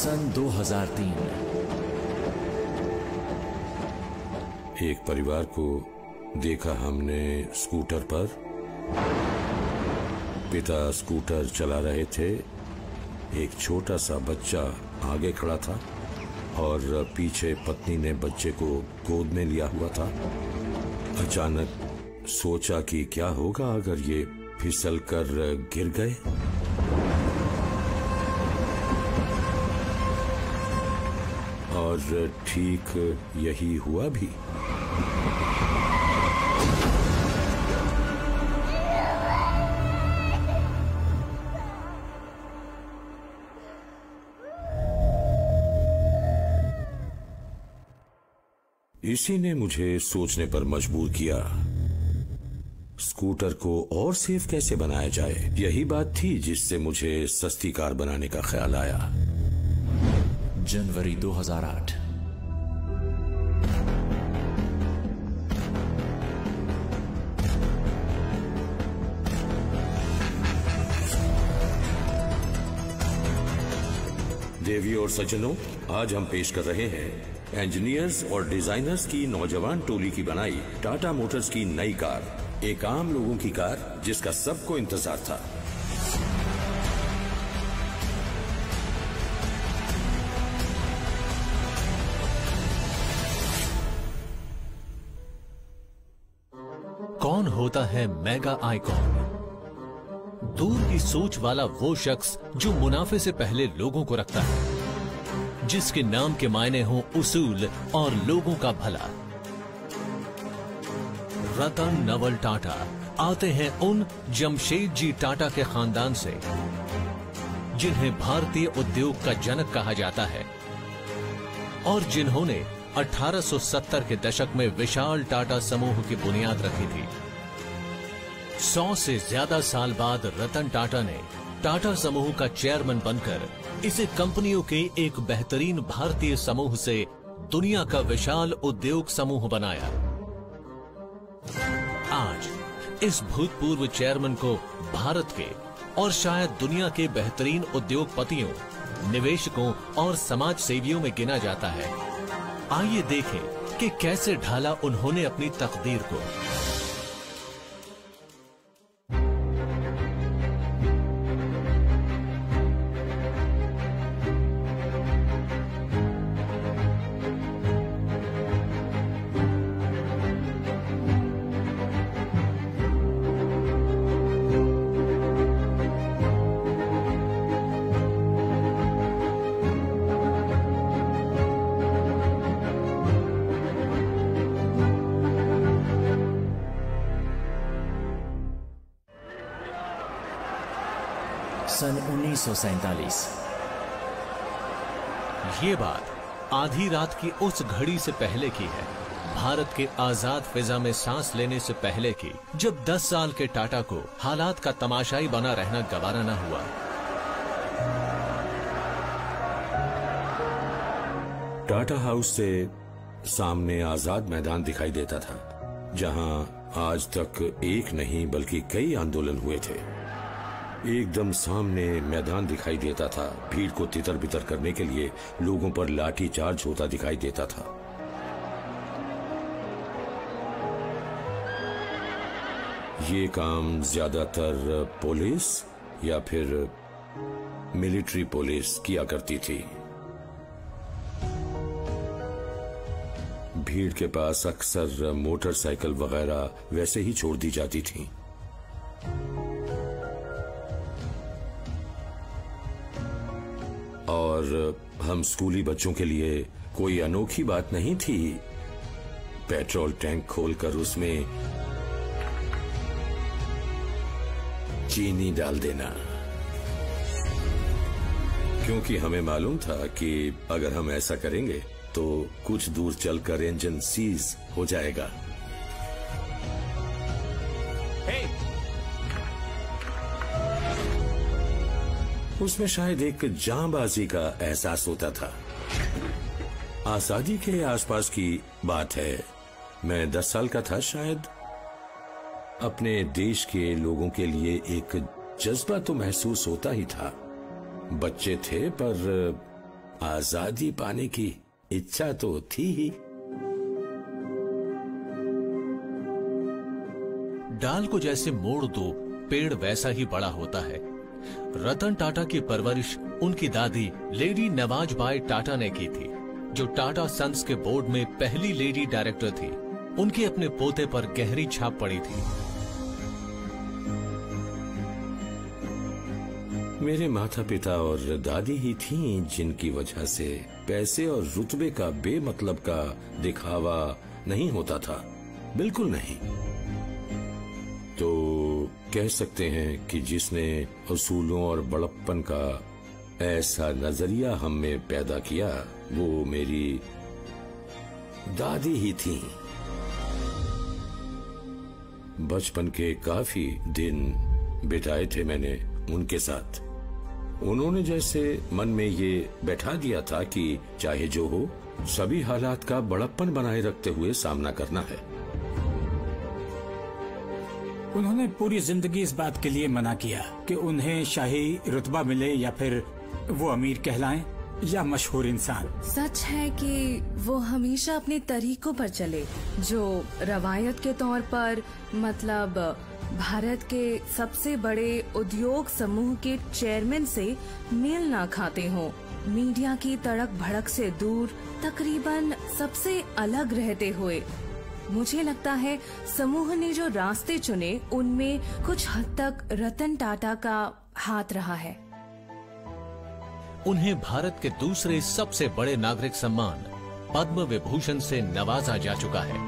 सन 2003 एक परिवार को देखा हमने स्कूटर पर। पिता स्कूटर चला रहे थे। एक छोटा सा बच्चा आगे खड़ा था और पीछे पत्नी ने बच्चे को गोद में लिया हुआ था। अचानक सोचा कि क्या होगा अगर ये फिसल कर गिर गए। और ठीक यही हुआ भी। इसी ने मुझे सोचने पर मजबूर किया। स्कूटर को और सेफ़ कैसे बनाया जाए? यही बात थी जिससे मुझे सस्ती कार बनाने का ख्याल आया। जनवरी 2008 देवी और सज्जनों, आज हम पेश कर रहे हैं इंजीनियर्स और डिजाइनर्स की नौजवान टोली की बनाई टाटा मोटर्स की नई कार। एक आम लोगों की कार जिसका सबको इंतज़ार था। Mega icon. दूर की सोच वाला वो शख्स जो मुनाफे से पहले लोगों को रखता है, जिसके नाम के मायने हो उसूल और लोगों का भला। रतन नवल टाटा आते हैं उन जमशेद जी टाटा के खानदान से, जिन्हें भारतीय उद्योग का जनक कहा जाता है, और जिन्होंने 1870 के दशक में विशाल टाटा समूह की बुनियाद रखी थी। सौ से ज़्यादा साल बाद रतन टाटा ने टाटा समूह का चेयरमैन बनकर इसे कंपनियों के एक बेहतरीन भारतीय समूह से दुनिया का विशाल उद्योग समूह बनाया। आज इस भूतपूर्व चेयरमैन को भारत के और शायद दुनिया के बेहतरीन उद्योगपतियों, निवेशकों और समाज सेवियों में गिना जाता है। आइए देखें कि कैसे ढाला उन्होंने अपनी तकदीर को। रात की उस घड़ी से पहले की है। भारत के आज़ाद फिजा में सांस लेने से पहले की, जब 10 साल के टाटा को हालात का तमाशाई बना रहना गवारा न हुआ। टाटा हाउस से सामने आज़ाद मैदान दिखाई देता था, जहाँ आज तक एक नहीं बल्कि कई आंदोलन हुए थे। एकदम सामने मैदान दिखाई देता था। भीड़ को तितर बितर करने के लिए लोगों पर लाठी चार्ज होता दिखाई देता था। ये काम ज़्यादातर पुलिस या फिर मिलिट्री पुलिस किया करती थी। भीड़ के पास अक्सर मोटरसाइकिल वगैरह वैसे ही छोड़ दी जाती थी। और हम स्कूली बच्चों के लिए कोई अनोखी बात नहीं थी। पेट्रोल टैंक खोलकर उसमें चीनी डाल देना। क्योंकि हमें मालूम था कि अगर हम ऐसा करेंगे तो कुछ दूर चलकर इंजन सीज हो जाएगा। उसमें शायद एक जांबाजी का एहसास होता था। आज़ादी के आसपास की बात है। मैं दस साल का था शायद। अपने देश के लोगों के लिए एक जज्बा तो महसूस होता ही था। बच्चे थे, पर आज़ादी पाने की इच्छा तो थी ही। डाल को जैसे मोड़ दो, पेड़ वैसा ही बड़ा होता है। रतन टाटा की परवरिश उनकी दादी लेडी नवाज़ बाई टाटा ने की थी, जो टाटा सन्स के बोर्ड में पहली लेडी डायरेक्टर थी। उनके अपने पोते पर गहरी छाप पड़ी थी। मेरे माता पिता और दादी ही थीं जिनकी वजह से पैसे और रुतबे का बेमतलब का दिखावा नहीं होता था। बिल्कुल नहीं। तो कह सकते हैं कि जिसने असूलों और बड़प्पन का ऐसा नज़रिया हम में पैदा किया, वो मेरी दादी ही थी। बचपन के काफ़ी दिन बिताए थे मैंने उनके साथ। उन्होंने जैसे मन में ये बैठा दिया था कि चाहे जो हो, सभी हालात का बड़प्पन बनाए रखते हुए सामना करना है। उन्होंने पूरी ज़िंदगी इस बात के लिए मना किया कि उन्हें शाही रुतबा मिले या फिर वो अमीर कहलाएँ या मशहूर इंसान। सच है कि वो हमेशा अपने तरीकों पर चले, जो रवायत के तौर पर मतलब भारत के सबसे बड़े उद्योग समूह के चेयरमैन से मेल ना खाते हों। मीडिया की तड़क भड़क से दूर तकरीबन सबसे अलग रहते हुए मुझे लगता है समूह ने जो रास्ते चुने, उनमें कुछ हद तक रतन टाटा का हाथ रहा है। उन्हें भारत के दूसरे सबसे बड़े नागरिक सम्मान, पद्म विभूषण से नवाजा जा चुका है।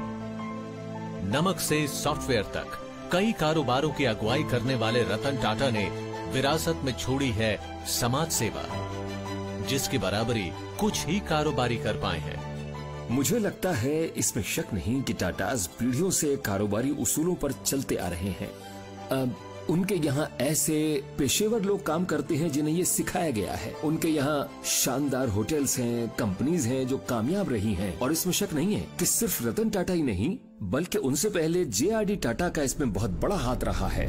नमक से सॉफ्टवेयर तक कई कारोबारों की अगुवाई करने वाले रतन टाटा ने विरासत में छोड़ी है समाज सेवा, जिसकी बराबरी कुछ ही कारोबारी कर पाए हैं। मुझे लगता है इसमें शक नहीं कि टाटाज पीढ़ियों से कारोबारी उसूलों पर चलते आ रहे हैं। अब, उनके यहाँ ऐसे पेशेवर लोग काम करते हैं जिन्हें ये सिखाया गया है। उनके यहाँ शानदार होटल्स हैं, कंपनीज़ हैं जो कामयाब रही हैं। और इसमें शक नहीं है कि सिर्फ़ रतन टाटा ही नहीं, बल्कि उनसे पहले जेआरडी टाटा का इसमें बहुत बड़ा हाथ रहा है।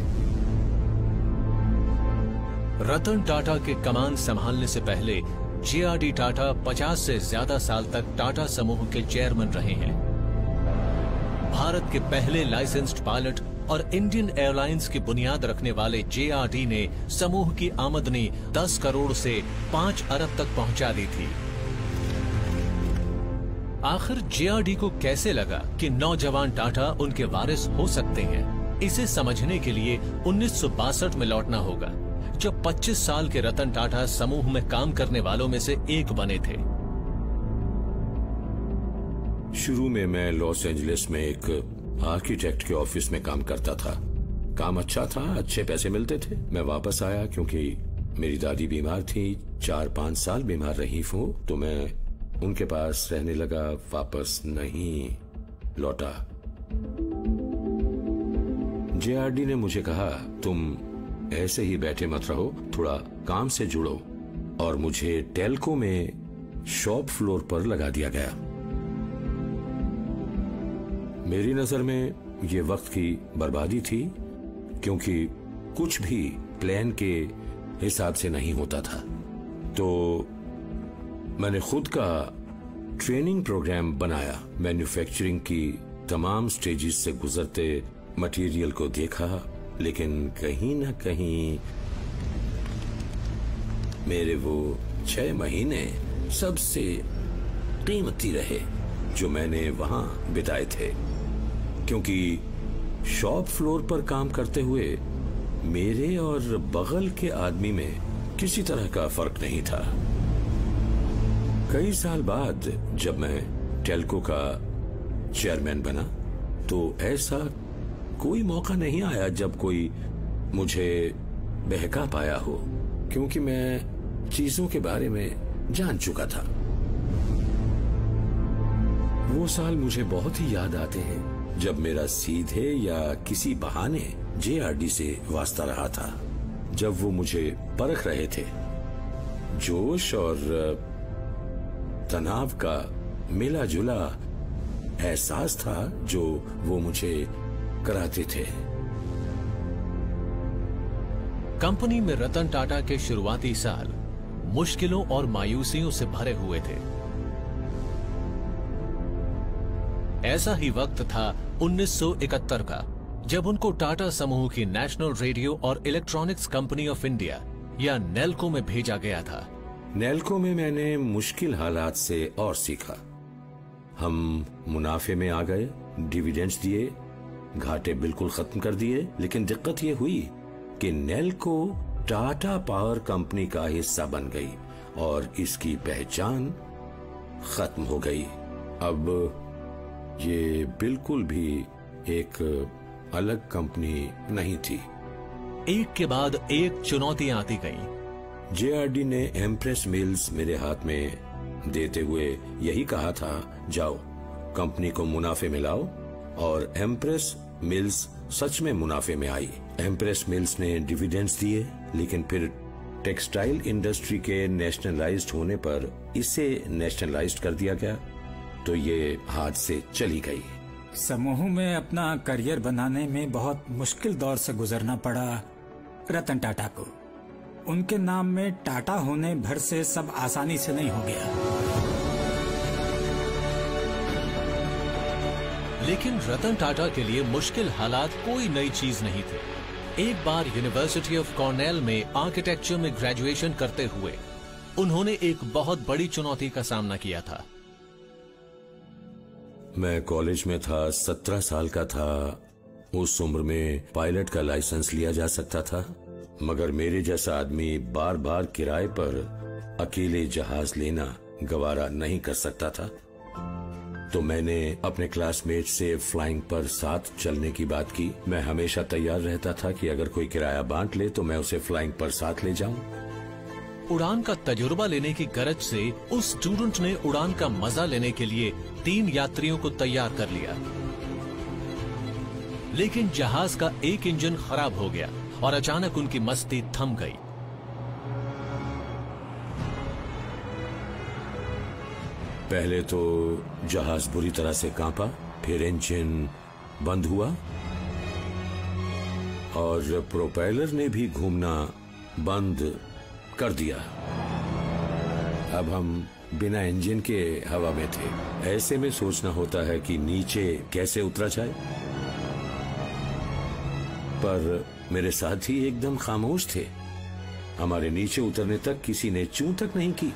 रतन टाटा के कमान संभालने से पहले जे टाटा 50 से ज़्यादा साल तक टाटा समूह के चेयरमैन रहे हैं। भारत के पहले लाइसेंस्ड पायलट और इंडियन एयरलाइंस की बुनियाद रखने वाले जेआरडी ने समूह की आमदनी 10 करोड़ से 5 अरब तक पहुँचा दी थी। आखिर जेआरडी को कैसे लगा कि नौजवान टाटा उनके वारिस हो सकते हैं? इसे समझने के लिए उन्नीस सौ बासठ में लौटना होगा। जब 25 साल के रतन टाटा समूह में काम करने वालों में से एक बने थे। शुरू में मैं लॉस एंजलिस में एक आर्किटेक्ट के ऑफ़िस में काम करता था। काम अच्छा था, अच्छे पैसे मिलते थे। मैं वापस आया क्योंकि मेरी दादी बीमार थी, चार पाँच साल बीमार रही वो तो मैं उनके पास रहने लगा, वापस नहीं लौटा। जेआरडी ने मुझे कहा, तुम ऐसे ही बैठे मत रहो, थोड़ा काम से जुड़ो। और मुझे टेलको में शॉप फ्लोर पर लगा दिया गया। मेरी नज़र में ये वक्त की बर्बादी थी, क्योंकि कुछ भी प्लान के हिसाब से नहीं होता था। तो मैंने खुद का ट्रेनिंग प्रोग्राम बनाया। मैन्युफैक्चरिंग की तमाम स्टेजेस से गुजरते मटेरियल को देखा लेकिन कहीं ना कहीं मेरे वो छह महीने सबसे कीमती रहे, जो मैंने वहाँ बिताए थे। क्योंकि शॉप फ्लोर पर काम करते हुए मेरे और बगल के आदमी में किसी तरह का फ़र्क नहीं था। कई साल बाद जब मैं टेलको का चेयरमैन बना तो ऐसा कोई मौका नहीं आया जब कोई मुझे बहका पाया हो, क्योंकि मैं चीज़ों के बारे में जान चुका था। वो साल मुझे बहुत ही याद आते हैं, जब मेरा सीधे या किसी बहाने जेआरडी से वास्ता रहा था, जब वो मुझे परख रहे थे। जोश और, तनाव का मिला जुला एहसास था जो वो मुझे कराते थे। कंपनी में रतन टाटा के शुरुआती साल मुश्किलों और मायूसियों से भरे हुए थे। ऐसा ही वक्त था 1971 का, जब उनको टाटा समूह की नेशनल रेडियो और इलेक्ट्रॉनिक्स कंपनी ऑफ़ इंडिया या नेल्को में भेजा गया था। नेल्को में मैंने मुश्किल हालात से और सीखा। हम मुनाफे में आ गए, डिविडेंड्स दिए घाटे बिल्कुल खत्म कर दिए लेकिन दिक्कत ये हुई कि नेल्को टाटा पावर कंपनी का हिस्सा बन गई और इसकी पहचान खत्म हो गई अब ये बिल्कुल भी एक अलग कंपनी नहीं थी एक के बाद एक चुनौतियाँ आती गईं। जेआरडी ने एम्प्रेस मिल्स मेरे हाथ में देते हुए यही कहा था जाओ कंपनी को मुनाफे में लाओ और एम्प्रेस मिल्स सच में मुनाफे में आई। एम्प्रेस मिल्स ने डिविडेंड्स दिए, लेकिन फिर टेक्सटाइल इंडस्ट्री के नेशनलाइज्ड होने पर इसे नेशनलाइज्ड कर दिया गया तो ये हाथ से चली गई। समूह में अपना करियर बनाने में बहुत मुश्किल दौर से गुजरना पड़ा रतन टाटा को। उनके नाम में टाटा होने भर से सब आसानी से नहीं हो गया। लेकिन रतन टाटा के लिए मुश्किल हालात कोई नई चीज़ नहीं थे। एक बार यूनिवर्सिटी ऑफ़ कॉर्नेल में आर्किटेक्चर में ग्रेजुएशन करते हुए, उन्होंने एक बहुत बड़ी चुनौती का सामना किया था। मैं कॉलेज में था, सत्रह साल का था। उस उम्र में पायलट का लाइसेंस लिया जा सकता था। मगर मेरे जैसा आदमी बार बार किराए पर अकेले जहाज़ लेना गवारा नहीं कर सकता था। तो मैंने अपने क्लासमेट से फ्लाइंग पर साथ चलने की बात की। मैं हमेशा तैयार रहता था कि अगर कोई किराया बांट ले तो मैं उसे फ्लाइंग पर साथ ले जाऊँ। उड़ान का तजुर्बा लेने की गरज से उस स्टूडेंट ने उड़ान का मज़ा लेने के लिए तीन यात्रियों को तैयार कर लिया। लेकिन जहाज़ का एक इंजन खराब हो गया और अचानक उनकी मस्ती थम गई। पहले तो जहाज़ बुरी तरह से कांपा, फिर इंजन बंद हुआ, और प्रोपेलर ने भी घूमना बंद कर दिया। अब हम बिना इंजन के हवा में थे। ऐसे में सोचना होता है कि नीचे कैसे उतरा जाए। पर मेरे साथी एकदम खामोश थे। हमारे नीचे उतरने तक किसी ने चू तक नहीं की।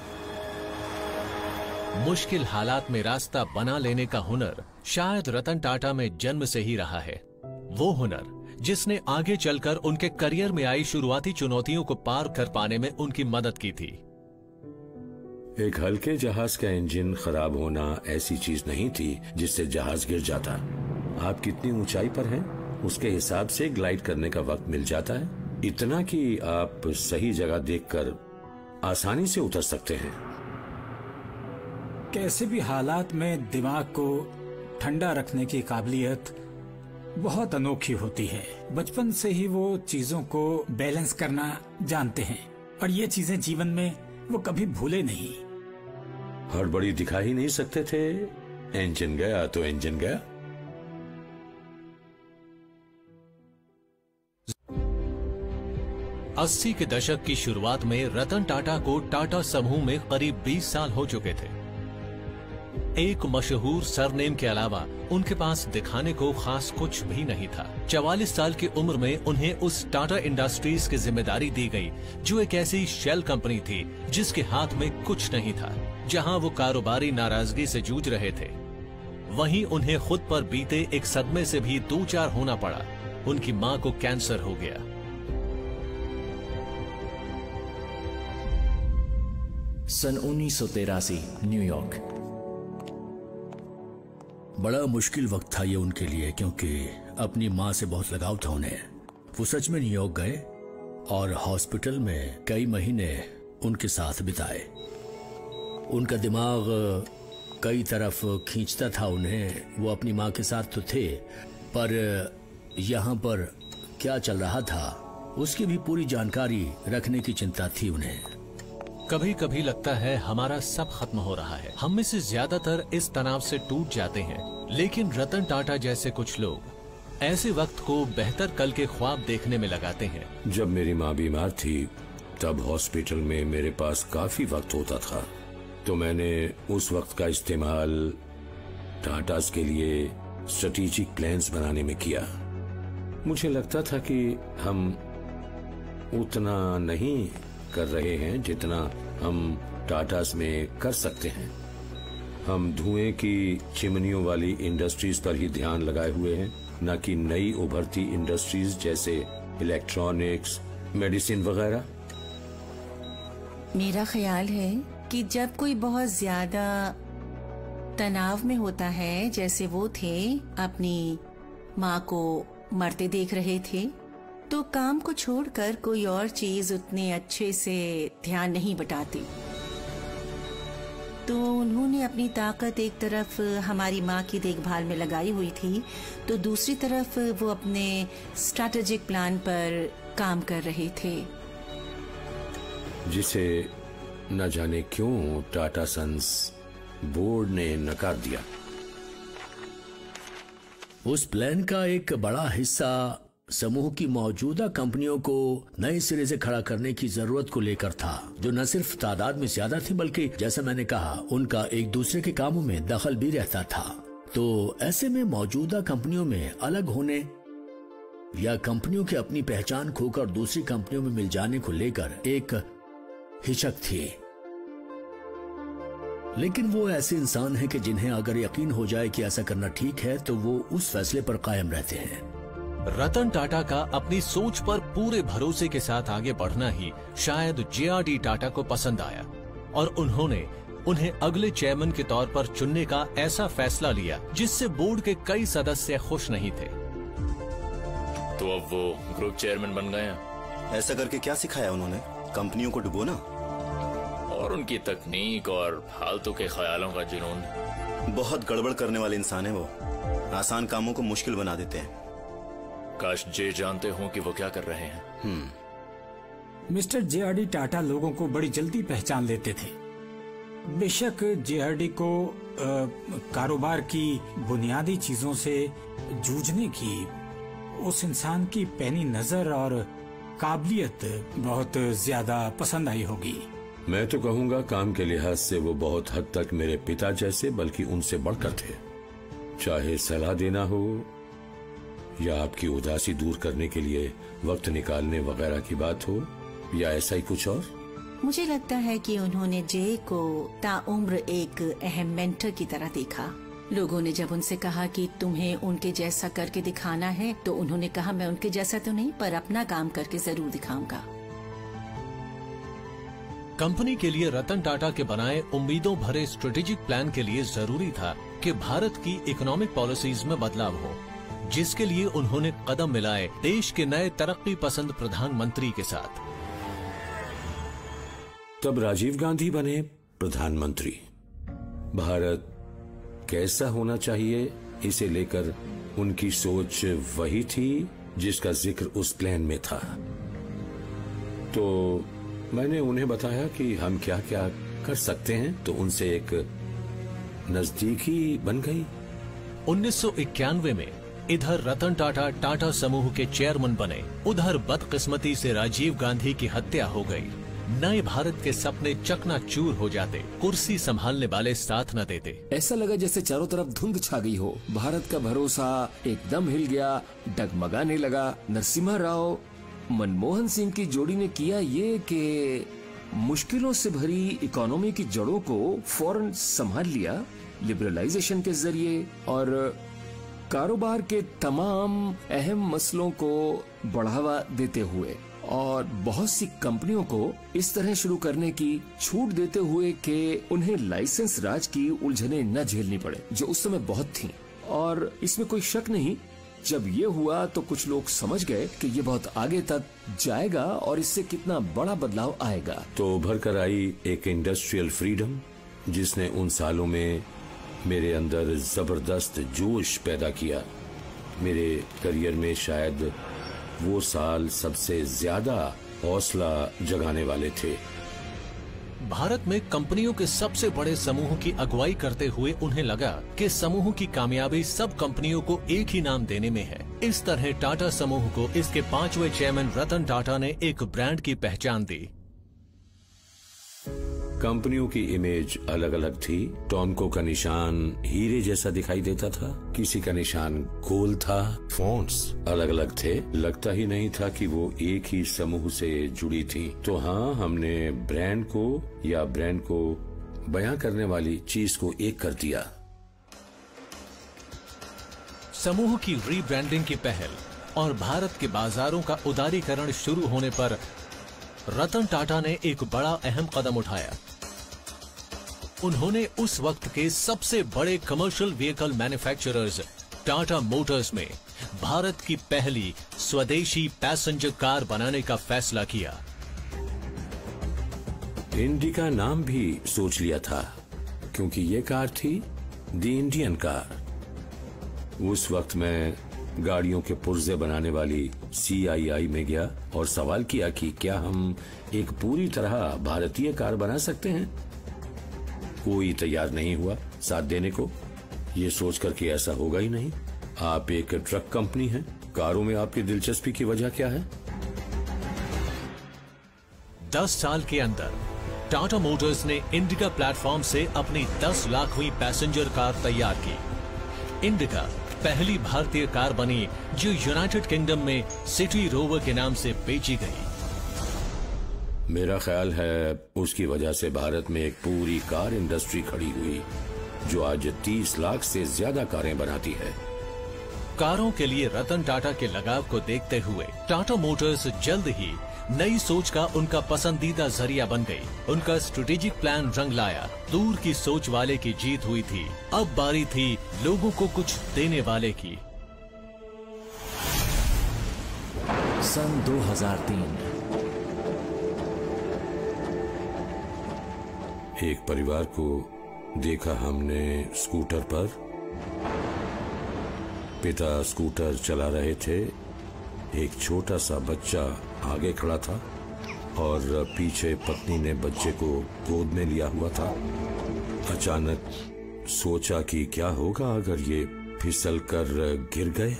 मुश्किल हालात में रास्ता बना लेने का हुनर शायद रतन टाटा में जन्म से ही रहा है। वो हुनर, जिसने आगे चलकर उनके करियर में आई शुरुआती चुनौतियों को पार कर पाने में उनकी मदद की थी। एक हल्के जहाज़ का इंजन खराब होना ऐसी चीज़ नहीं थी जिससे जहाज़ गिर जाता। आप कितनी ऊंचाई पर हैं? उसके हिसाब से ग्लाइड करने का वक्त मिल जाता है। इतना कि आप सही जगह देखकर आसानी से उतर सकते हैं। कैसे भी हालात में दिमाग को ठंडा रखने की काबिलियत बहुत अनोखी होती है। बचपन से ही वो चीज़ों को बैलेंस करना जानते हैं और ये चीज़ें जीवन में वो कभी भूले नहीं। हड़बड़ी दिखा ही नहीं सकते थे। इंजन गया तो इंजन गया। अस्सी के दशक की शुरुआत में रतन टाटा को टाटा समूह में करीब 20 साल हो चुके थे। एक मशहूर सरनेम के अलावा उनके पास दिखाने को खास कुछ भी नहीं था। 44 साल की उम्र में उन्हें उस टाटा इंडस्ट्रीज़ की ज़िम्मेदारी दी गई, जो एक ऐसी शेल कंपनी थी, जिसके हाथ में कुछ नहीं था, जहाँ वो कारोबारी नाराज़गी से जूझ रहे थे। वहीं उन्हें खुद पर बीते एक सदमे से भी दो चार होना पड़ा। उनकी माँ को कैंसर हो गया। सन उन्नीस न्यूयॉर्क बड़ा मुश्किल वक्त था ये उनके लिए, क्योंकि अपनी माँ से बहुत लगाव था उन्हें। वो सच में न्यूयॉर्क गए और हॉस्पिटल में कई महीने उनके साथ बिताए। उनका दिमाग कई तरफ़ खींचता था उन्हें। वो अपनी माँ के साथ तो थे, पर यहाँ पर क्या चल रहा था, उसकी भी पूरी जानकारी रखने की चिंता थी उन्हें। कभी कभी लगता है हमारा सब खत्म हो रहा है। हम में से ज़्यादातर इस तनाव से टूट जाते हैं। लेकिन रतन टाटा जैसे कुछ लोग ऐसे वक्त को बेहतर कल के ख्वाब देखने में लगाते हैं। जब मेरी माँ बीमार थी, तब हॉस्पिटल में मेरे पास काफ़ी वक्त होता था। तो मैंने उस वक्त का इस्तेमाल टाटास के लिए स्ट्रेटेजिक प्लान्स बनाने में किया। मुझे लगता था कि हम उतना नहीं कर रहे हैं जितना हम टाटास में कर सकते हैं। हम धुएँ की चिमनियों वाली इंडस्ट्रीज़ पर ही ध्यान लगाए हुए हैं, न कि नई उभरती इंडस्ट्रीज़ जैसे इलेक्ट्रॉनिक्स, मेडिसिन वगैरह। मेरा ख्याल है कि जब कोई बहुत ज़्यादा तनाव में होता है, जैसे वो थे, अपनी माँ को मरते देख रहे थे तो काम को छोड़कर कोई और चीज़ उतने अच्छे से ध्यान नहीं बटाती। तो उन्होंने अपनी ताकत एक तरफ़ हमारी माँ की देखभाल में लगाई हुई थी तो दूसरी तरफ़ वो अपने स्ट्रैटेजिक प्लान पर काम कर रहे थे। जिसे न जाने क्यों टाटा सन्स बोर्ड ने नकार दिया। उस प्लान का एक बड़ा हिस्सा समूह की मौजूदा कंपनियों को नए सिरे से खड़ा करने की ज़रूरत को लेकर था, जो न सिर्फ़ तादाद में ज़्यादा थी, बल्कि, जैसा मैंने कहा, उनका एक दूसरे के कामों में दखल भी रहता था। तो ऐसे में मौजूदा कंपनियों में अलग होने या कंपनियों की अपनी पहचान खोकर दूसरी कंपनियों में मिल जाने को लेकर एक हिचक थी। लेकिन वो ऐसे इंसान हैं कि जिन्हें अगर यकीन हो जाए कि ऐसा करना ठीक है तो वो उस फैसले पर कायम रहते हैं। रतन टाटा का अपनी सोच पर पूरे भरोसे के साथ आगे बढ़ना ही शायद जेआरडी टाटा को पसंद आया। और उन्होंने उन्हें अगले चेयरमैन के तौर पर चुनने का ऐसा फैसला लिया जिससे बोर्ड के कई सदस्य खुश नहीं थे। तो अब वो ग्रुप चेयरमैन बन गए ऐसा करके क्या सिखाया उन्होंने? कंपनियों को डुबोना और उनकी तकनीक और फालतू के ख्यालों का जुनून। बहुत गड़बड़ करने वाले इंसान है वो। आसान कामों को मुश्किल बना देते हैं। काश जे जानते हो कि वो क्या कर रहे हैं। मिस्टर जेआरडी टाटा लोगों को बड़ी जल्दी पहचान लेते थे। बेशक जेआरडी को अ, कारोबार की बुनियादी चीज़ों से जूझने की उस इंसान की पैनी नज़र और काबिलियत बहुत ज़्यादा पसंद आई होगी। मैं तो कहूँगा काम के लिहाज से वो बहुत हद तक मेरे पिता जैसे बल्कि उनसे बढ़कर थे। चाहे सलाह देना हो या आपकी उदासी दूर करने के लिए वक्त निकालने वगैरह की बात हो या ऐसा ही कुछ और? मुझे लगता है कि उन्होंने जे को ताउम्र एक अहम मेंटर की तरह देखा। लोगों ने जब उनसे कहा कि तुम्हें उनके जैसा करके दिखाना है तो उन्होंने कहा मैं उनके जैसा तो नहीं पर अपना काम करके ज़रूर दिखाऊँगा। कंपनी के लिए रतन टाटा के बनाए उम्मीदों भरे स्ट्रेटेजिक प्लान के लिए ज़रूरी था कि भारत की इकोनॉमिक पॉलिसीज़ में बदलाव हो। जिसके लिए उन्होंने कदम मिलाए देश के नए तरक्की पसंद प्रधानमंत्री के साथ। तब राजीव गांधी बने प्रधानमंत्री। भारत कैसा होना चाहिए इसे लेकर उनकी सोच वही थी जिसका ज़िक्र उस प्लान में था। तो मैंने उन्हें बताया कि हम क्या क्या कर सकते हैं तो उनसे एक नजदीकी बन गई। उन्नीस सौ इक्यानवे में इधर रतन टाटा टाटा समूह के चेयरमैन बने। उधर बदकिस्मती से राजीव गांधी की हत्या हो गई। नए भारत के सपने चकनाचूर हो जाते। कुर्सी संभालने वाले साथ न देते। ऐसा लगा जैसे चारों तरफ़ धुंध छा गई हो। भारत का भरोसा एकदम हिल गया, डगमगाने लगा। नरसिम्हा राव, मनमोहन सिंह की जोड़ी ने किया ये कि मुश्किलों से भरी इकोनॉमी की जड़ों को फ़ौरन संभाल लिया, लिबरलाइजेशन के ज़रिए। और कारोबार के तमाम अहम मसलों को बढ़ावा देते हुए और बहुत सी कंपनियों को इस तरह शुरू करने की छूट देते हुए कि उन्हें लाइसेंस राज की उलझने न झेलनी पड़े, जो उस समय बहुत थी। और इसमें कोई शक नहीं, जब ये हुआ तो कुछ लोग समझ गए कि ये बहुत आगे तक जाएगा और इससे कितना बड़ा बदलाव आएगा। तो उभर कर आई एक इंडस्ट्रियल फ्रीडम जिसने उन सालों में मेरे अंदर ज़बरदस्त जोश पैदा किया। मेरे करियर में शायद वो साल सबसे ज़्यादा हौसला जगाने वाले थे। भारत में कंपनियों के सबसे बड़े समूह की अगुवाई करते हुए उन्हें लगा कि समूह की कामयाबी सब कंपनियों को एक ही नाम देने में है। इस तरह टाटा समूह को इसके पाँचवें चेयरमैन रतन टाटा ने एक ब्रांड की पहचान दी। कंपनियों की इमेज अलग अलग थी। टॉमको का निशान हीरे जैसा दिखाई देता था। किसी का निशान गोल था। फॉन्ट्स अलग अलग थे। लगता ही नहीं था कि वो एक ही समूह से जुड़ी थी। तो हाँ हमने ब्रांड को या ब्रांड को बयां करने वाली चीज़ को एक कर दिया। समूह की रीब्रांडिंग की पहल और भारत के बाजारों का उदारीकरण शुरू होने पर रतन टाटा ने एक बड़ा अहम कदम उठाया। उन्होंने उस वक्त के सबसे बड़े commercial vehicle manufacturers Tata Motors में भारत की पहली स्वदेशी पैसेंजर कार बनाने का फैसला किया। इंडिका नाम भी सोच लिया था, क्योंकि ये कार थी द इंडियन कार उस वक्त मैं गाड़ियों के पुर्जे बनाने वाली सीआईआई में गया और सवाल किया कि क्या हम एक पूरी तरह भारतीय कार बना सकते हैं? कोई तैयार नहीं हुआ साथ देने को। ये सोचकर कि ऐसा होगा ही नहीं। आप एक ट्रक कंपनी हैं। कारों में आपकी दिलचस्पी की वजह क्या है? दस साल के अंदर टाटा मोटर्स ने इंडिका प्लेटफॉर्म से अपनी 10 हुई पैसेंजर कार तैयार की। इंडिका पहली भारतीय कार बनी जो यूनाइटेड किंगडम में सिटी रोवर के नाम से बेची गई। मेरा ख्याल है उसकी वजह से भारत में एक पूरी कार इंडस्ट्री खड़ी हुई जो आज 30 लाख से ज़्यादा कारें बनाती है। कारों के लिए रतन टाटा के लगाव को देखते हुए टाटा मोटर्स जल्द ही नई सोच का उनका पसंदीदा ज़रिया बन गई। उनका स्ट्रेटेजिक प्लान रंग लाया। दूर की सोच वाले की जीत हुई थी। अब बारी थी लोगों को कुछ देने वाले की। सन 2003 एक परिवार को देखा हमने स्कूटर पर। पिता स्कूटर चला रहे थे। एक छोटा सा बच्चा आगे खड़ा था और पीछे पत्नी ने बच्चे को गोद में लिया हुआ था। अचानक सोचा कि क्या होगा अगर ये फिसल कर गिर गए।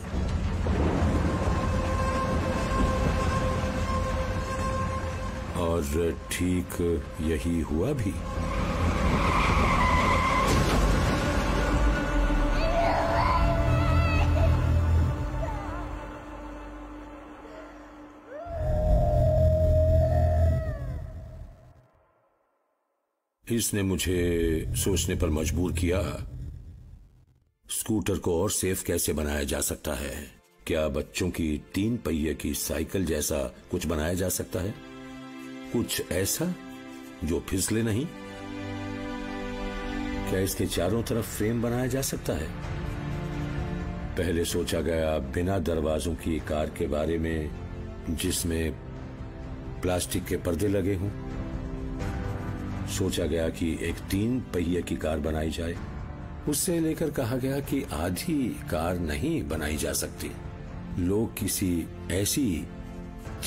और ठीक यही हुआ भी। इसने मुझे सोचने पर मजबूर किया, स्कूटर को और सेफ़ कैसे बनाया जा सकता है? क्या बच्चों की तीन पहिए की साइकिल जैसा कुछ बनाया जा सकता है? कुछ ऐसा जो फिसले नहीं? क्या इसके चारों तरफ़ फ्रेम बनाया जा सकता है? पहले सोचा गया बिना दरवाजों की कार के बारे में, जिसमें प्लास्टिक के पर्दे लगे हों। सोचा गया कि एक तीन पहिए की कार बनाई जाए। उससे लेकर कहा गया कि आधी कार नहीं बनाई जा सकती। लोग किसी ऐसी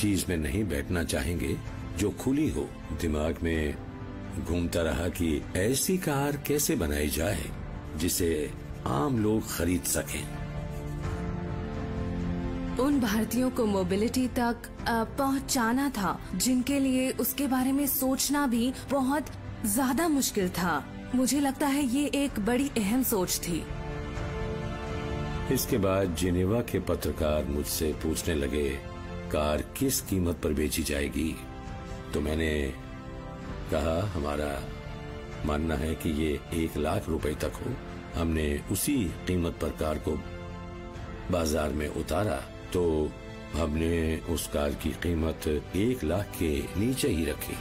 चीज़ में नहीं बैठना चाहेंगे जो खुली हो दिमाग में घूमता रहा कि ऐसी कार कैसे बनाई जाए जिसे आम लोग खरीद सकें। उन भारतीयों को मोबिलिटी तक पहुंचाना था जिनके लिए उसके बारे में सोचना भी बहुत ज़्यादा मुश्किल था। मुझे लगता है ये एक बड़ी अहम सोच थी। इसके बाद जिनेवा के पत्रकार मुझसे पूछने लगे कार किस कीमत पर बेची जाएगी? तो मैंने कहा, हमारा मानना है कि ये एक लाख रुपए तक हो। हमने उसी कीमत पर कार को बाज़ार में उतारा तो हमने उस कार की कीमत एक लाख के नीचे ही रखी।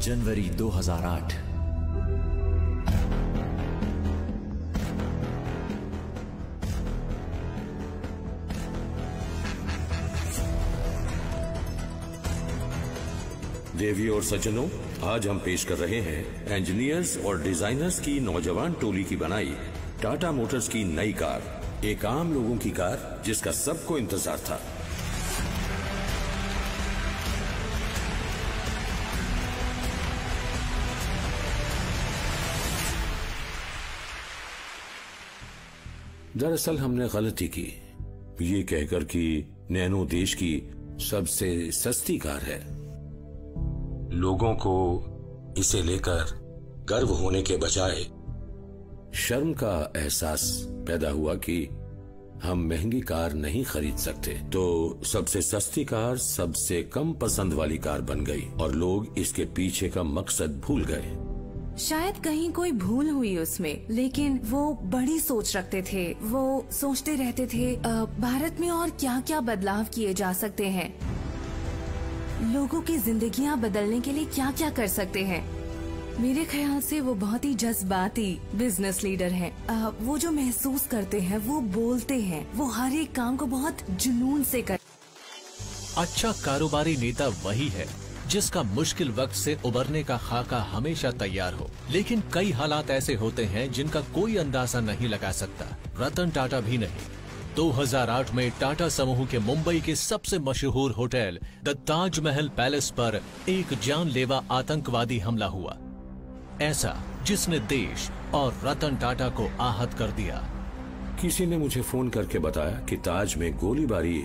जनवरी 2008 देवी और सज्जनों, आज हम पेश कर रहे हैं इंजीनियर्स और डिजाइनर्स की नौजवान टोली की बनाई टाटा मोटर्स की नई कार। एक आम लोगों की कार जिसका सबको इंतज़ार था। दरअसल हमने गलती की। ये कहकर कि नैनो देश की सबसे सस्ती कार है। लोगों को इसे लेकर गर्व होने के बजाय शर्म का एहसास पैदा हुआ कि हम महँगी कार नहीं खरीद सकते। तो सबसे सस्ती कार सबसे कम पसंद वाली कार बन गई और लोग इसके पीछे का मकसद भूल गए। शायद कहीं कोई भूल हुई उसमें लेकिन वो बड़ी सोच रखते थे। वो सोचते रहते थे "अ, भारत में और क्या क्या बदलाव किए जा सकते हैं? लोगों की जिंदगियाँ बदलने के लिए क्या क्या कर सकते हैं? मेरे ख्याल से वो बहुत ही जज्बाती बिज़नेस लीडर हैं। वो जो महसूस करते हैं, वो बोलते हैं। वो हर एक काम को बहुत जुनून से कर अच्छा कारोबारी नेता वही है, जिसका मुश्किल वक्त से उबरने का खाका हमेशा तैयार हो। लेकिन कई हालात ऐसे होते हैं जिनका कोई अंदाज़ा नहीं लगा सकता। रतन टाटा भी नहीं। 2008 में टाटा समूह के मुंबई के सबसे मशहूर होटल द ताजमहल पैलेस पर एक जानलेवा आतंकवादी हमला हुआ। ऐसा जिसने देश और रतन टाटा को आहत कर दिया। किसी ने मुझे फ़ोन करके बताया कि ताज में गोलीबारी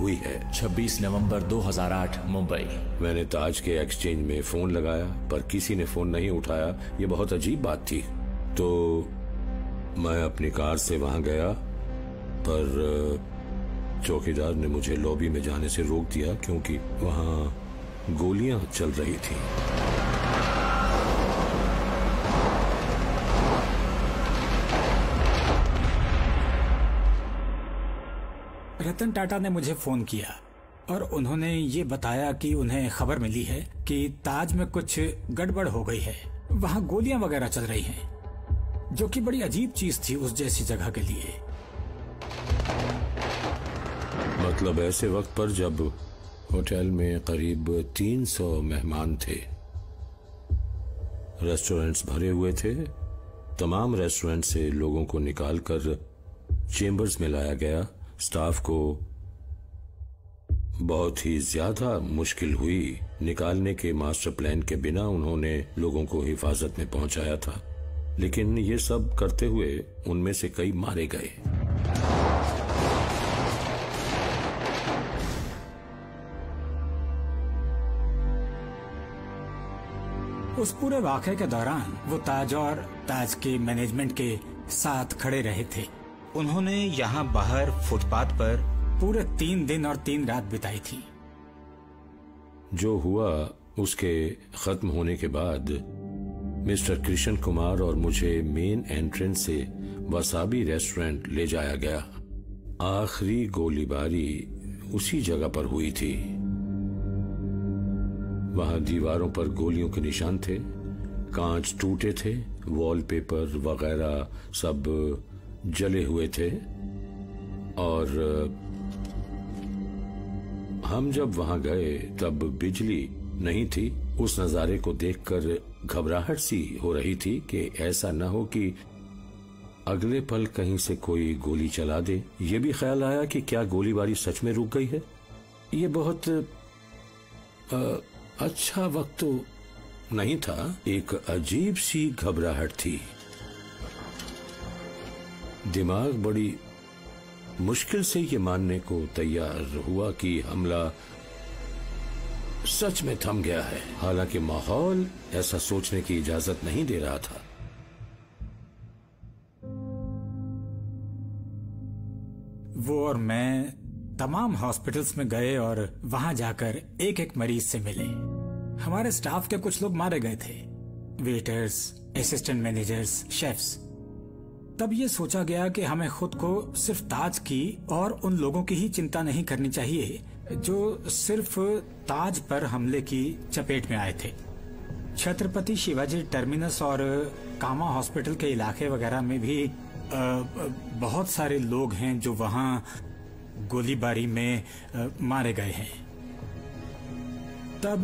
हुई है। 26 नवंबर 2008 मुंबई। मैंने ताज के एक्सचेंज में फ़ोन लगाया पर किसी ने फ़ोन नहीं उठाया। ये बहुत अजीब बात थी। तो मैं अपनी कार से वहाँ गया पर चौकीदार ने मुझे लॉबी में जाने से रोक दिया क्योंकि वहाँ गोलियाँ चल रही थी। रतन टाटा ने मुझे फ़ोन किया और उन्होंने ये बताया कि उन्हें खबर मिली है कि ताज में कुछ गड़बड़ हो गई है। वहाँ गोलियाँ वगैरह चल रही हैं, जो कि बड़ी अजीब चीज़ थी उस जैसी जगह के लिए। मतलब ऐसे वक्त पर जब होटल में करीब 300 मेहमान थे। रेस्टोरेंट्स भरे हुए थे। तमाम रेस्टोरेंट से लोगों को निकालकर चेंबर्स में लाया गया। स्टाफ को बहुत ही ज़्यादा मुश्किल हुई। निकालने के मास्टर प्लान के बिना उन्होंने लोगों को हिफाजत में पहुँचाया था। लेकिन ये सब करते हुए उनमें से कई मारे गए। उस पूरे वाक़े के दौरान वो ताज और ताज के मैनेजमेंट के साथ खड़े रहे थे। उन्होंने यहाँ बाहर फुटपाथ पर पूरे तीन दिन और तीन रात बिताई थी। जो हुआ उसके खत्म होने के बाद मिस्टर कृष्ण कुमार और मुझे मेन एंट्रेंस से वसाबी रेस्टोरेंट ले जाया गया। आखिरी गोलीबारी उसी जगह पर हुई थी। वहाँ दीवारों पर गोलियों के निशान थे कांच टूटे थे वॉलपेपर वगैरह सब जले हुए थे और हम जब वहाँ गए तब बिजली नहीं थी। उस नजारे को देखकर घबराहट सी हो रही थी कि ऐसा न हो कि अगले पल कहीं से कोई गोली चला दे। ये भी ख्याल आया कि क्या गोलीबारी सच में रुक गई है? ये बहुत अ, अच्छा वक्त तो नहीं था। एक अजीब सी घबराहट थी। दिमाग बड़ी मुश्किल से ये मानने को तैयार हुआ कि हमला सच में थम गया है। हालाँकि माहौल ऐसा सोचने की इजाज़त नहीं दे रहा था। वो और मैं तमाम हॉस्पिटल्स में गए और वहाँ जाकर एक एक मरीज़ से मिले। हमारे स्टाफ के कुछ लोग मारे गए थे। Waiters assistant managers chefs. तब ये सोचा गया कि हमें खुद को सिर्फ़ ताज की और उन लोगों की ही चिंता नहीं करनी चाहिए जो सिर्फ़ ताज पर हमले की चपेट में आए थे। छत्रपति शिवाजी टर्मिनस और कामा हॉस्पिटल के इलाके वगैरह में भी अ, बहुत सारे लोग हैं जो वहाँ गोलीबारी में मारे गए हैं। तब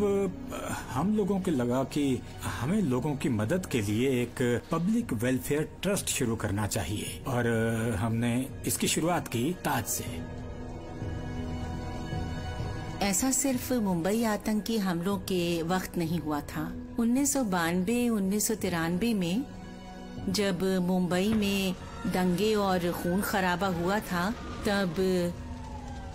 हम लोगों को लगा कि हमें लोगों की मदद के लिए एक पब्लिक वेलफेयर ट्रस्ट शुरू करना चाहिए। और हमने इसकी शुरुआत की ताज से। ऐसा सिर्फ़ मुंबई आतंकी हमलों के वक्त नहीं हुआ था। उन्नीस सौ बानवे, उन्नीस में, जब मुंबई में दंगे और खून खराबा हुआ था, तब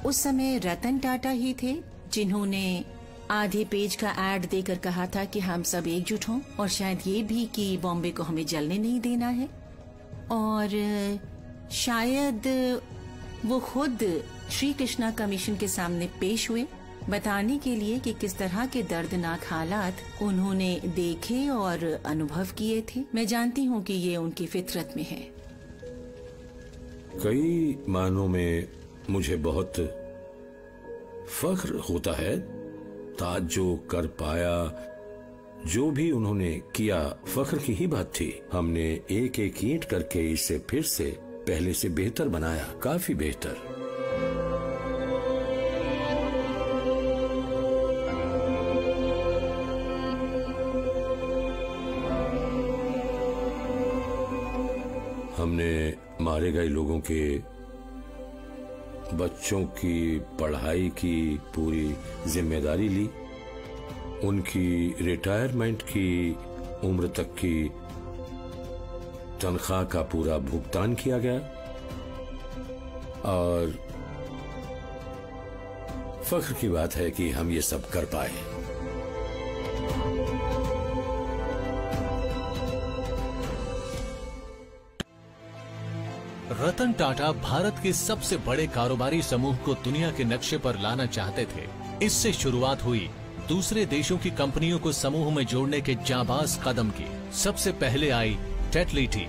उस समय रतन टाटा ही थे, जिन्होंने आधे पेज का एड देकर कहा था कि हम सब एकजुट हों और शायद ये भी कि बॉम्बे को हमें जलने नहीं देना है। और, शायद वो खुद श्री कृष्णा कमीशन के सामने पेश हुए, बताने के लिए कि किस तरह के दर्दनाक हालात उन्होंने देखे और अनुभव किए थे। मैं जानती हूँ कि ये उनकी फितरत में है। कई मानों में मुझे बहुत फख्र होता है ताज जो कर पाया, जो भी उन्होंने किया, फख्र की ही बात थी। हमने एक एक ईंट करके इसे फिर से पहले से बेहतर बनाया, काफ़ी बेहतर। हमने मारे गए लोगों के बच्चों की पढ़ाई की पूरी ज़िम्मेदारी ली। उनकी रिटायरमेंट की उम्र तक की तनख्वाह का पूरा भुगतान किया गया। और फख्र की बात है कि हम ये सब कर पाए। रतन टाटा भारत के सबसे बड़े कारोबारी समूह को दुनिया के नक्शे पर लाना चाहते थे। इससे शुरुआत हुई। दूसरे देशों की कंपनियों को समूह में जोड़ने के जाबाज कदम की। सबसे पहले आई टेटली टी।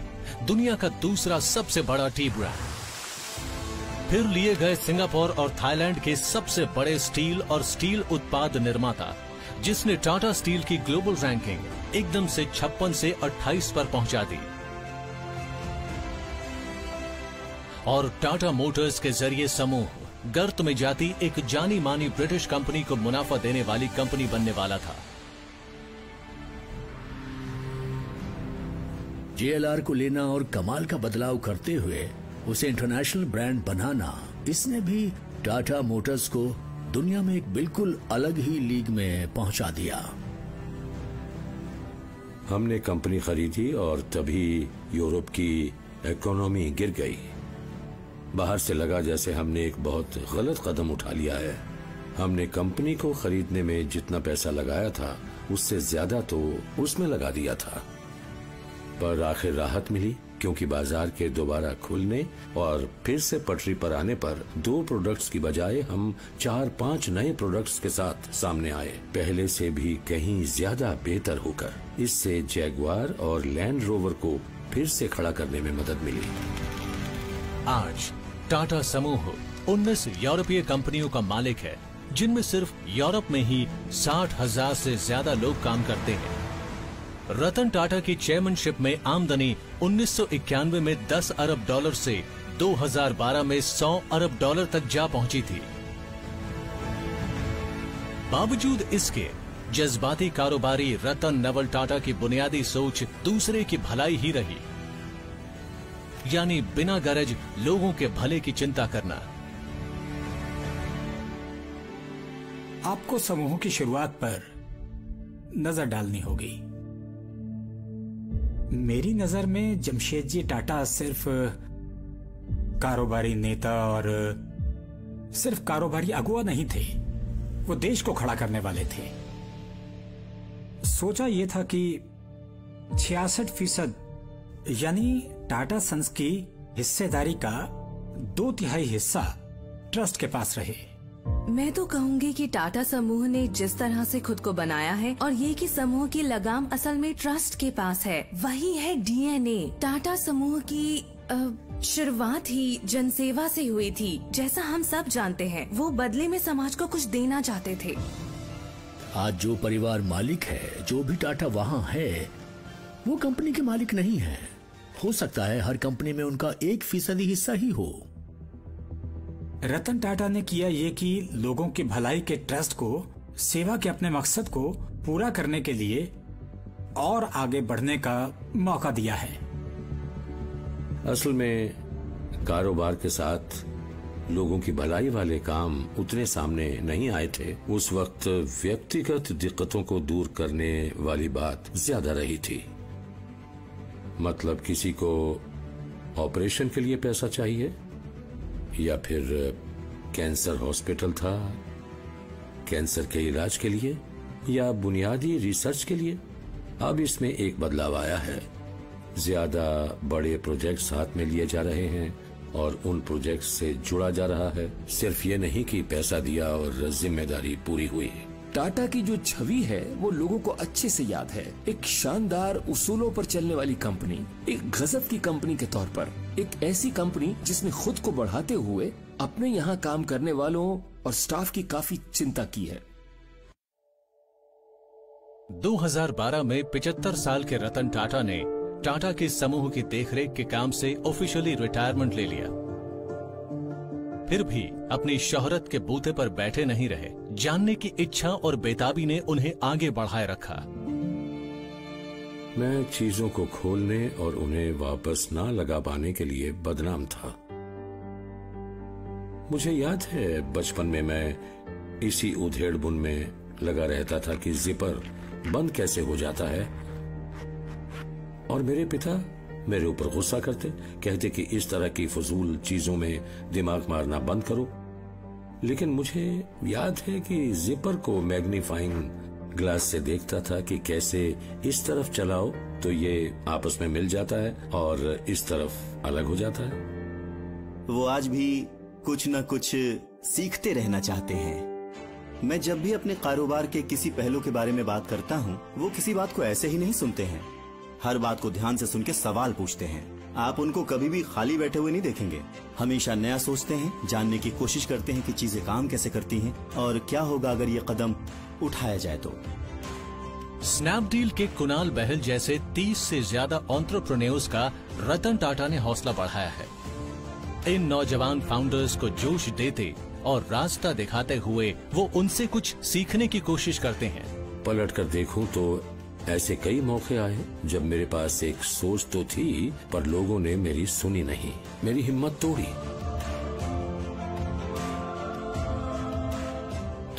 दुनिया का दूसरा सबसे बड़ा टी ब्रांड। फिर लिए गए सिंगापुर और थाईलैंड के सबसे बड़े स्टील और स्टील उत्पाद निर्माता, जिसने टाटा स्टील की ग्लोबल रैंकिंग एकदम से छप्पन से 28 पर पहुँचा दी। और टाटा मोटर्स के ज़रिए समूह गर्त में जाती एक जानी मानी ब्रिटिश कंपनी को मुनाफा देने वाली कंपनी बनने वाला था। जेएलआर को लेना और कमाल का बदलाव करते हुए उसे इंटरनेशनल ब्रांड बनाना इसने भी टाटा मोटर्स को दुनिया में एक बिल्कुल अलग ही लीग में पहुँचा दिया। हमने कंपनी खरीदी और तभी यूरोप की इकोनॉमी गिर गई। बाहर से लगा जैसे हमने एक बहुत गलत कदम उठा लिया है। हमने कंपनी को खरीदने में जितना पैसा लगाया था, उससे ज़्यादा तो उसमें लगा दिया था। पर आखिर राहत मिली, क्योंकि बाज़ार के दोबारा खुलने और फिर से पटरी पर आने पर दो प्रोडक्ट्स की बजाय हम चार पाँच नए प्रोडक्ट्स के साथ सामने आए। पहले से भी कहीं ज़्यादा बेहतर होकर, इससे जैगवार और लैंड रोवर को फिर से खड़ा करने में मदद मिली। आज टाटा समूह 19 यूरोपीय कंपनियों का मालिक है, जिनमें सिर्फ़ यूरोप में ही साठ हज़ार से ज़्यादा लोग काम करते हैं। रतन टाटा की चेयरमैनशिप में आमदनी 1991 में 10 अरब डॉलर से 2012 में 100 अरब डॉलर तक जा पहुँची थी। बावजूद इसके, जज्बाती कारोबारी रतन नवल टाटा की बुनियादी सोच दूसरे की भलाई ही रही। यानी बिना गरज लोगों के भले की चिंता करना। आपको समूह की शुरुआत पर नज़र डालनी होगी। मेरी नज़र में जमशेद जी टाटा सिर्फ़ कारोबारी नेता और सिर्फ़ कारोबारी अगुआ नहीं थे, वो देश को खड़ा करने वाले थे। सोचा यह था कि छियासठ फ़ीसद, यानी टाटा सन्स की हिस्सेदारी का दो तिहाई हिस्सा ट्रस्ट के पास रहे। मैं तो कहूँगी कि टाटा समूह ने जिस तरह से खुद को बनाया है और ये कि समूह की लगाम असल में ट्रस्ट के पास है वही है डीएनए। टाटा समूह की शुरुआत ही जनसेवा से हुई थी जैसा हम सब जानते हैं। वो बदले में समाज को कुछ देना चाहते थे। आज जो परिवार मालिक है जो भी टाटा वहाँ है वो कंपनी के मालिक नहीं है। हो सकता है हर कंपनी में उनका एक फ़ीसदी हिस्सा ही हो। रतन टाटा ने किया ये कि लोगों की भलाई के ट्रस्ट को सेवा के अपने मकसद को पूरा करने के लिए और आगे बढ़ने का मौका दिया है। असल में कारोबार के साथ लोगों की भलाई वाले काम उतने सामने नहीं आए थे। उस वक्त व्यक्तिगत दिक्कतों को दूर करने वाली बात ज़्यादा रही थी। मतलब किसी को ऑपरेशन के लिए पैसा चाहिए? या फिर, कैंसर हॉस्पिटल था, कैंसर के इलाज के लिए, या बुनियादी रिसर्च के लिए? अब इसमें एक बदलाव आया है। ज़्यादा बड़े प्रोजेक्ट्स हाथ में लिए जा रहे हैं और उन प्रोजेक्ट्स से जुड़ा जा रहा है। सिर्फ़ ये नहीं कि पैसा दिया और ज़िम्मेदारी पूरी हुई। टाटा की जो छवि है, वो लोगों को अच्छे से याद है। एक शानदार उसूलों पर चलने वाली कंपनी, एक गजब की कंपनी के तौर पर। एक ऐसी कंपनी जिसने खुद को बढ़ाते हुए अपने यहाँ काम करने वालों और स्टाफ की काफ़ी चिंता की है। 2012 में 75 साल के रतन टाटा ने टाटा के समूह की देखरेख के काम से ऑफिशियली रिटायरमेंट ले लिया। फिर भी अपनी शोहरत के बूते पर बैठे नहीं रहे। जानने की इच्छा और बेताबी ने उन्हें आगे बढ़ाए रखा। मैं चीज़ों को खोलने और उन्हें वापस ना लगा पाने के लिए बदनाम था। मुझे याद है, बचपन में मैं इसी उधेड़ बुन में लगा रहता था कि जिपर बंद कैसे हो जाता है। और मेरे पिता मेरे ऊपर गुस्सा करते, कहते कि इस तरह की फजूल चीज़ों में दिमाग मारना बंद करो। लेकिन मुझे याद है कि जिपर को मैग्नीफाइंग ग्लास से देखता था कि कैसे इस तरफ़ चलाओ तो ये आपस में मिल जाता है और इस तरफ़ अलग हो जाता है। वो आज भी कुछ न कुछ सीखते रहना चाहते हैं। मैं जब भी अपने कारोबार के किसी पहलू के बारे में बात करता हूँ, वो किसी बात को ऐसे ही नहीं सुनते हैं। हर बात को ध्यान से सुन के सवाल पूछते हैं। आप उनको कभी भी खाली बैठे हुए नहीं देखेंगे। हमेशा नया सोचते हैं जानने की कोशिश करते हैं कि चीज़ें काम कैसे करती हैं और क्या होगा अगर ये कदम उठाया जाए तो। स्नैपडील के कुणाल बहल जैसे 30 से ज़्यादा ऑन्ट्रप्रन्योर्स का रतन टाटा ने हौसला बढ़ाया है। इन नौजवान फाउंडर्स को जोश देते और रास्ता दिखाते हुए वो उनसे कुछ सीखने की कोशिश करते हैं। पलट कर देखूँ तो ऐसे कई मौके आए जब मेरे पास एक सोच तो थी पर लोगों ने मेरी सुनी नहीं। मेरी हिम्मत तोड़ी।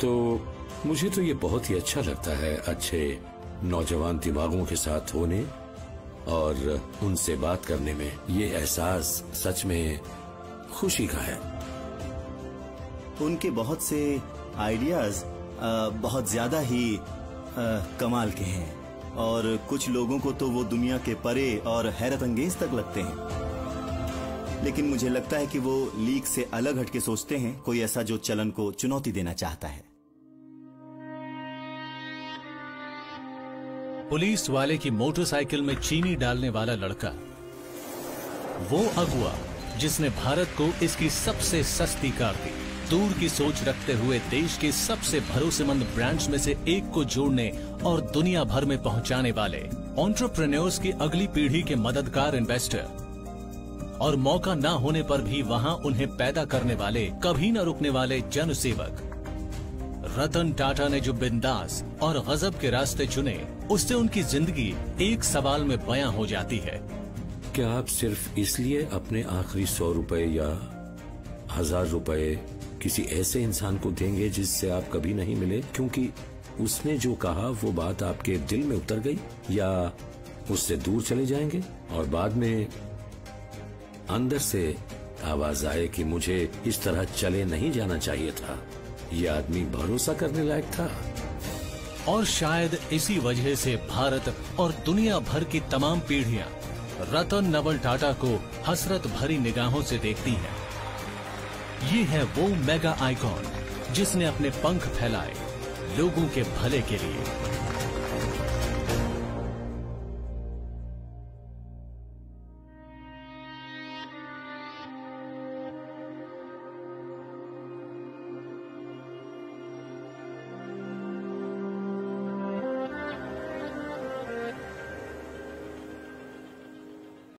तो मुझे तो ये बहुत ही अच्छा लगता है अच्छे नौजवान दिमागों के साथ होने और उनसे बात करने में। ये एहसास सच में खुशी का है। उनके बहुत से आइडियाज़ बहुत ज़्यादा ही आ, कमाल के हैं। और कुछ लोगों को तो वो दुनिया के परे और हैरत अंगेज तक लगते हैं। लेकिन मुझे लगता है कि वो लीक से अलग हटके सोचते हैं, कोई ऐसा जो चलन को चुनौती देना चाहता है। पुलिस वाले की मोटरसाइकिल में चीनी डालने वाला लड़का, वो अगुआ जिसने भारत को इसकी सबसे सस्ती कार दी। दूर की सोच रखते हुए देश के सबसे भरोसेमंद ब्रांड्स में से एक को जोड़ने और दुनिया भर में पहुँचाने वाले ऑन्टरप्रेन्योर्स की अगली पीढ़ी के मददगार इन्वेस्टर और मौका न होने पर भी वहाँ उन्हें पैदा करने वाले, कभी न रुकने वाले जन सेवक रतन टाटा ने जो बिंदास और गजब के रास्ते चुने, उससे उनकी ज़िंदगी एक सवाल में बयां हो जाती है। क्या आप सिर्फ़ इसलिए अपने आखिरी सौ रुपए या हज़ार रुपए किसी ऐसे इंसान को देंगे जिससे आप कभी नहीं मिले, क्योंकि उसने जो कहा, वो बात आपके दिल में उतर गई, या उससे दूर चले जाएँगे, और बाद में अंदर से आवाज़ आए कि मुझे इस तरह चले नहीं जाना चाहिए था। ये आदमी भरोसा करने लायक था। और शायद इसी वजह से भारत और दुनिया भर की तमाम पीढ़ियाँ रतन नवल टाटा को हसरत भरी निगाहों से देखती हैं। ये है वो मेगा आइकॉन जिसने अपने पंख फैलाए लोगों के भले के लिए।